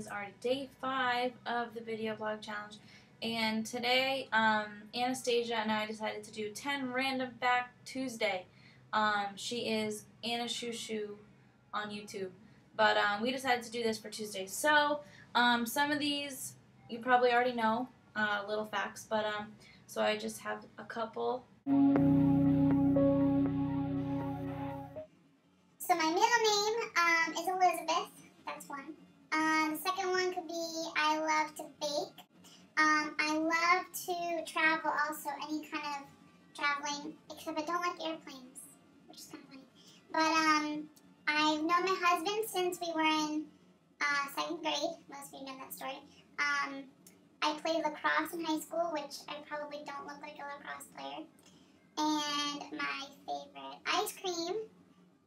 is our day five of the video blog challenge. And today, um, Anastasia and I decided to do 10 Random Fact Tuesday. Um, she is Anna Shushu on YouTube. But um, we decided to do this for Tuesday. So, um, some of these you probably already know, uh, little facts. But, um, so I just have a couple. So my middle name um, is Elizabeth. That's one. Uh, the second one could be I love to bake. Um, I love to travel also, any kind of traveling, except I don't like airplanes, which is kind of funny. But um, I've known my husband since we were in uh, second grade. Most of you know that story. Um, I played lacrosse in high school, which I probably don't look like a lacrosse player. And my favorite ice cream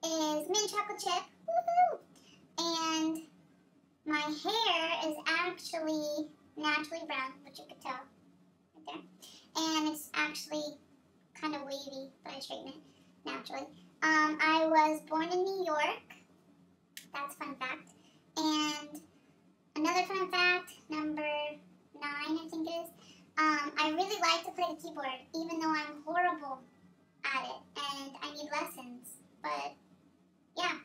is mint chocolate chip. Woohoo! And my hair is actually naturally brown, which you could tell right there. And it's actually kind of wavy, but I straighten it naturally. Um, I was born in New York. That's fun fact. And another fun fact, number nine, I think it is. Um, I really like to play the keyboard, even though I'm horrible at it, and I need lessons. But yeah.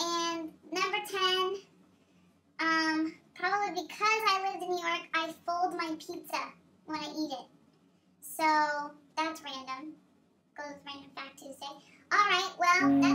And number ten, um, probably because I lived in New York, I fold my pizza when I eat it. So that's random. Goes random fact Tuesday. All right, well it.